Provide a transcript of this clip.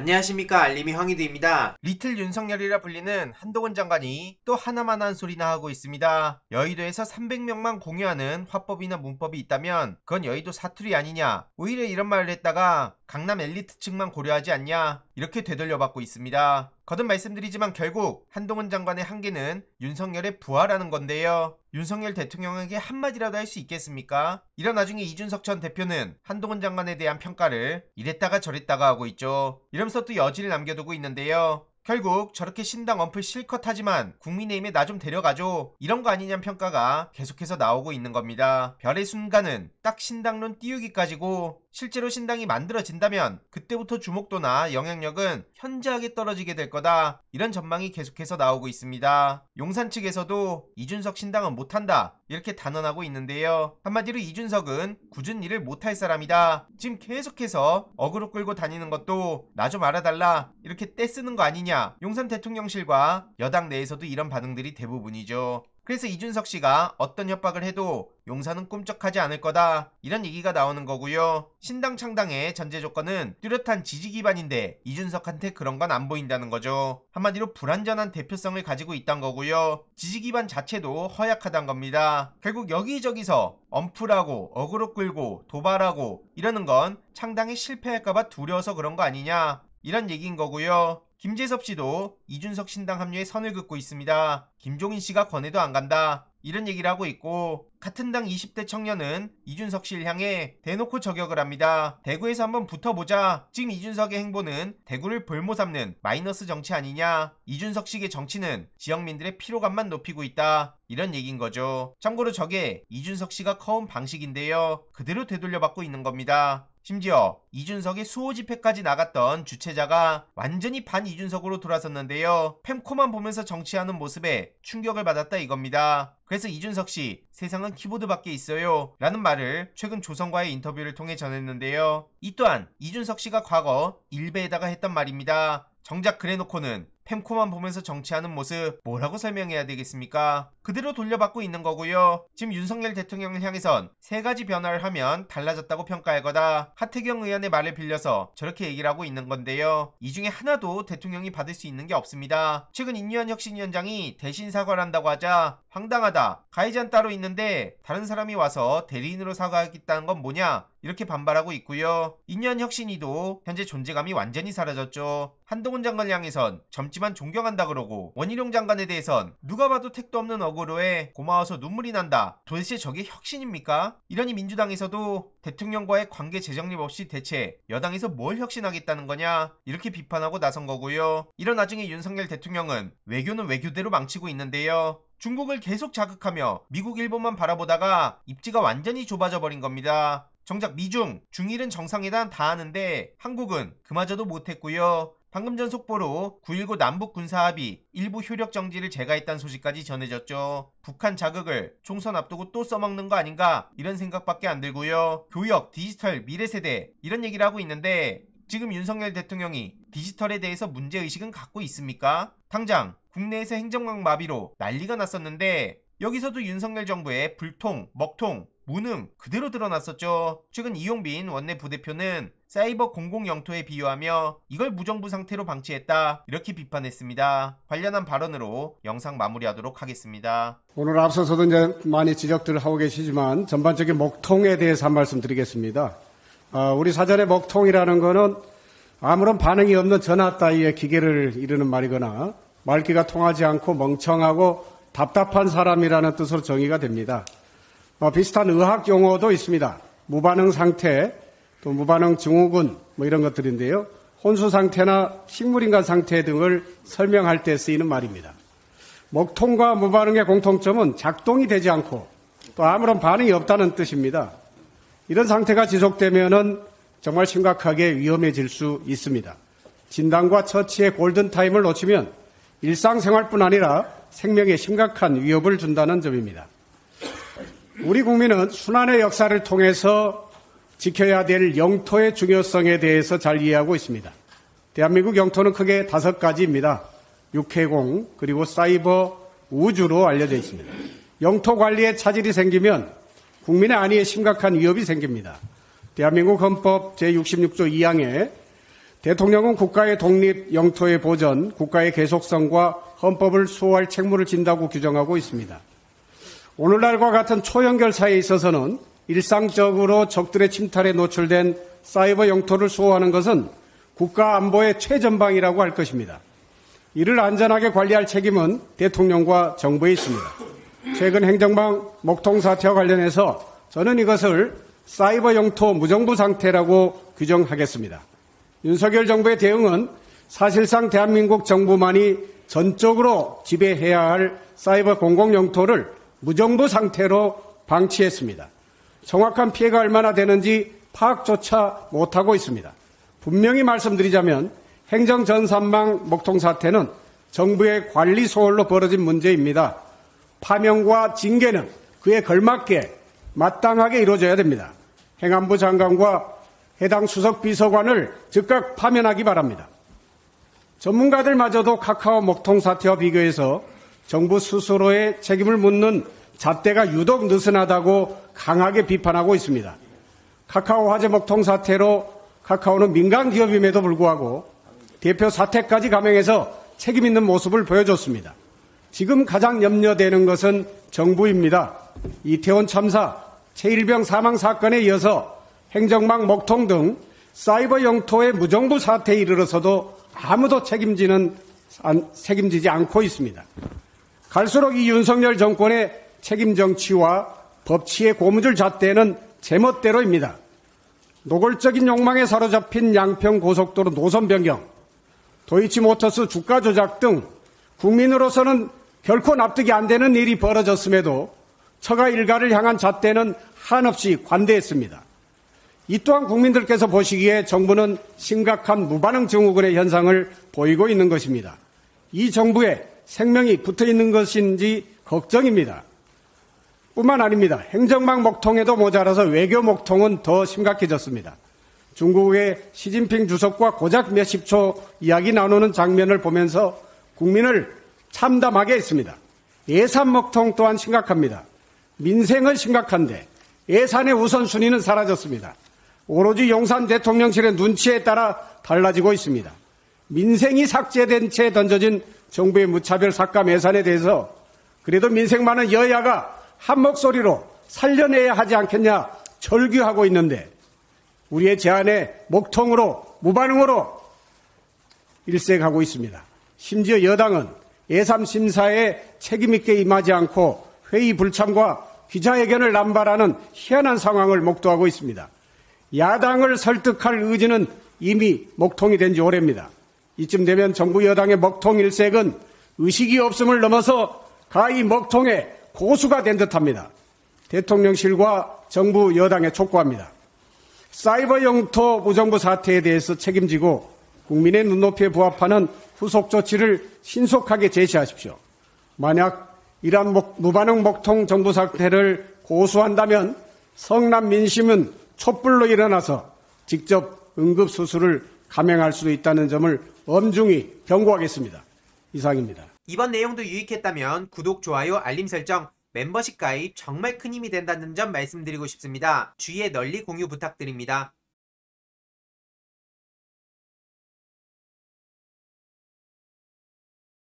안녕하십니까 알림이 황희두입니다. 리틀 윤석열이라 불리는 한동훈 장관이 또 하나만 한 소리나 하고 있습니다. 여의도에서 300명만 공유하는 화법이나 문법이 있다면 그건 여의도 사투리 아니냐. 오히려 이런 말을 했다가 강남 엘리트층만 고려하지 않냐. 이렇게 되돌려받고 있습니다. 거듭 말씀드리지만 결국 한동훈 장관의 한계는 윤석열의 부하라는 건데요. 윤석열 대통령에게 한마디라도 할 수 있겠습니까? 이런 나중에 이준석 전 대표는 한동훈 장관에 대한 평가를 이랬다가 저랬다가 하고 있죠. 이러면서 또 여지를 남겨두고 있는데요. 결국 저렇게 신당 언플 실컷 하지만 국민의힘에 나 좀 데려가줘 이런 거 아니냐는 평가가 계속해서 나오고 있는 겁니다. 별의 순간은 딱 신당론 띄우기까지고 실제로 신당이 만들어진다면 그때부터 주목도나 영향력은 현저하게 떨어지게 될 거다 이런 전망이 계속해서 나오고 있습니다. 용산 측에서도 이준석 신당은 못한다 이렇게 단언하고 있는데요. 한마디로 이준석은 굳은 일을 못할 사람이다. 지금 계속해서 어그로 끌고 다니는 것도 나 좀 알아달라 이렇게 떼쓰는 거 아니냐 용산 대통령실과 여당 내에서도 이런 반응들이 대부분이죠. 그래서 이준석 씨가 어떤 협박을 해도 용산은 꿈쩍하지 않을 거다 이런 얘기가 나오는 거고요. 신당 창당의 전제 조건은 뚜렷한 지지 기반인데 이준석한테 그런 건 안 보인다는 거죠. 한마디로 불완전한 대표성을 가지고 있단 거고요. 지지 기반 자체도 허약하단 겁니다. 결국 여기저기서 언플하고 어그로 끌고 도발하고 이러는 건 창당에 실패할까봐 두려워서 그런 거 아니냐 이런 얘기인 거고요. 김재섭 씨도 이준석 신당 합류에 선을 긋고 있습니다. 김종인 씨가 권해도 안 간다. 이런 얘기를 하고 있고 같은 당 20대 청년은 이준석 씨를 향해 대놓고 저격을 합니다. 대구에서 한번 붙어보자. 지금 이준석의 행보는 대구를 볼모 삼는 마이너스 정치 아니냐. 이준석 씨의 정치는 지역민들의 피로감만 높이고 있다. 이런 얘기인 거죠. 참고로 저게 이준석 씨가 커온 방식인데요. 그대로 되돌려받고 있는 겁니다. 심지어 이준석의 수호 집회까지 나갔던 주최자가 완전히 반 이준석으로 돌아섰는데요. 팸코만 보면서 정치하는 모습에 충격을 받았다 이겁니다. 그래서 이준석 씨 세상은 키보드밖에 있어요 라는 말을 최근 조선과의 인터뷰를 통해 전했는데요. 이 또한 이준석 씨가 과거 일베에다가 했던 말입니다. 정작 그래놓고는 팸코만 보면서 정치하는 모습 뭐라고 설명해야 되겠습니까? 그대로 돌려받고 있는 거고요. 지금 윤석열 대통령을 향해선 세 가지 변화를 하면 달라졌다고 평가할 거다. 하태경 의원의 말을 빌려서 저렇게 얘기를 하고 있는 건데요. 이 중에 하나도 대통령이 받을 수 있는 게 없습니다. 최근 인유한 혁신위원장이 대신 사과를 한다고 하자 황당하다. 가해자는 따로 있는데 다른 사람이 와서 대리인으로 사과하겠다는 건 뭐냐? 이렇게 반발하고 있고요. 인연 혁신이도 현재 존재감이 완전히 사라졌죠. 한동훈 장관을 향해선 젊지만 존경한다 그러고 원희룡 장관에 대해선 누가 봐도 택도 없는 어그로에 고마워서 눈물이 난다. 도대체 저게 혁신입니까? 이러니 민주당에서도 대통령과의 관계 재정립 없이 대체 여당에서 뭘 혁신하겠다는 거냐? 이렇게 비판하고 나선 거고요. 이런 와중에 윤석열 대통령은 외교는 외교대로 망치고 있는데요. 중국을 계속 자극하며 미국 일본만 바라보다가 입지가 완전히 좁아져 버린 겁니다. 정작 미중, 중일은 정상회담 다 하는데 한국은 그마저도 못했고요. 방금 전 속보로 9.19 남북 군사합의 일부 효력 정지를 제거했다는 소식까지 전해졌죠. 북한 자극을 총선 앞두고 또 써먹는 거 아닌가 이런 생각밖에 안 들고요. 교역, 디지털, 미래세대 이런 얘기를 하고 있는데 지금 윤석열 대통령이 디지털에 대해서 문제의식은 갖고 있습니까? 당장 국내에서 행정망 마비로 난리가 났었는데 여기서도 윤석열 정부의 불통, 먹통, 무능 그대로 드러났었죠. 최근 이용빈 원내 부대표는 사이버 공공 영토에 비유하며 이걸 무정부 상태로 방치했다 이렇게 비판했습니다. 관련한 발언으로 영상 마무리하도록 하겠습니다. 오늘 앞서서도 이제 많이 지적들을 하고 계시지만 전반적인 먹통에 대해서 한 말씀 드리겠습니다. 어, 우리 사전에 먹통이라는 것은 아무런 반응이 없는 전화 따위의 기계를 이르는 말이거나 말귀가 통하지 않고 멍청하고 답답한 사람이라는 뜻으로 정의가 됩니다. 어, 비슷한 의학 용어도 있습니다. 무반응 상태, 또 무반응 증후군 뭐 이런 것들인데요. 혼수 상태나 식물인간 상태 등을 설명할 때 쓰이는 말입니다. 먹통과 무반응의 공통점은 작동이 되지 않고 또 아무런 반응이 없다는 뜻입니다. 이런 상태가 지속되면 정말 심각하게 위험해질 수 있습니다. 진단과 처치의 골든타임을 놓치면 일상생활뿐 아니라 생명에 심각한 위협을 준다는 점입니다. 우리 국민은 순환의 역사를 통해서 지켜야 될 영토의 중요성에 대해서 잘 이해하고 있습니다. 대한민국 영토는 크게 다섯 가지입니다. 육해공, 그리고 사이버, 우주로 알려져 있습니다. 영토 관리에 차질이 생기면 국민의 안위에 심각한 위협이 생깁니다. 대한민국 헌법 제66조 2항에 대통령은 국가의 독립, 영토의 보전, 국가의 계속성과 헌법을 수호할 책무를 진다고 규정하고 있습니다. 오늘날과 같은 초연결사에 있어서는 일상적으로 적들의 침탈에 노출된 사이버 영토를 수호하는 것은 국가 안보의 최전방이라고 할 것입니다. 이를 안전하게 관리할 책임은 대통령과 정부에 있습니다. 최근 행정방 목통 사태와 관련해서 저는 이것을 사이버 영토 무정부 상태라고 규정하겠습니다. 윤석열 정부의 대응은 사실상 대한민국 정부만이 전적으로 지배해야 할 사이버 공공 영토를 무정부 상태로 방치했습니다. 정확한 피해가 얼마나 되는지 파악조차 못하고 있습니다. 분명히 말씀드리자면 행정 전산망 목통 사태는 정부의 관리 소홀로 벌어진 문제입니다. 파면과 징계는 그에 걸맞게 마땅하게 이루어져야 됩니다. 행안부 장관과 해당 수석 비서관을 즉각 파면하기 바랍니다. 전문가들마저도 카카오 목통 사태와 비교해서 정부 스스로의 책임을 묻는 잣대가 유독 느슨하다고 강하게 비판하고 있습니다. 카카오 화재 먹통 사태로 카카오는 민간 기업임에도 불구하고 대표 사태까지 감행해서 책임 있는 모습을 보여줬습니다. 지금 가장 염려되는 것은 정부입니다. 이태원 참사, 최일병 사망 사건에 이어서 행정망 먹통 등 사이버 영토의 무정부 사태에 이르러서도 아무도 책임지는 책임지지 않고 있습니다. 갈수록 이 윤석열 정권의 책임 정치와 법치의 고무줄 잣대는 제멋대로입니다. 노골적인 욕망에 사로잡힌 양평 고속도로 노선 변경, 도이치모터스 주가 조작 등 국민으로서는 결코 납득이 안 되는 일이 벌어졌음에도 처가 일가를 향한 잣대는 한없이 관대했습니다. 이 또한 국민들께서 보시기에 정부는 심각한 무반응 증후군의 현상을 보이고 있는 것입니다. 이 정부에 생명이 붙어 있는 것인지 걱정입니다. 뿐만 아닙니다. 행정망 먹통에도 모자라서 외교 먹통은 더 심각해졌습니다. 중국의 시진핑 주석과 고작 몇십 초 이야기 나누는 장면을 보면서 국민을 참담하게 했습니다. 예산 먹통 또한 심각합니다. 민생은 심각한데 예산의 우선순위는 사라졌습니다. 오로지 용산 대통령실의 눈치에 따라 달라지고 있습니다. 민생이 삭제된 채 던져진 정부의 무차별 삭감 예산에 대해서 그래도 민생 많은 여야가 한 목소리로 살려내야 하지 않겠냐 절규하고 있는데 우리의 제안에 목통으로 무반응으로 일색하고 있습니다. 심지어 여당은 예산 심사에 책임있게 임하지 않고 회의 불참과 기자회견을 남발하는 희한한 상황을 목도하고 있습니다. 야당을 설득할 의지는 이미 목통이 된 지 오래입니다. 이쯤 되면 정부 여당의 먹통 일색은 의식이 없음을 넘어서 가히 먹통의 고수가 된 듯합니다. 대통령실과 정부 여당에 촉구합니다. 사이버 영토 무정부 사태에 대해서 책임지고 국민의 눈높이에 부합하는 후속 조치를 신속하게 제시하십시오. 만약 이러한 무반응 먹통 정부 사태를 고수한다면 성남 민심은 촛불로 일어나서 직접 응급수술을 감행할 수도 있다는 점을 엄중히 경고하겠습니다. 이상입니다. 이번 내용도 유익했다면 구독, 좋아요, 알림 설정, 멤버십 가입 정말 큰 힘이 된다는 점 말씀드리고 싶습니다. 주위에 널리 공유 부탁드립니다.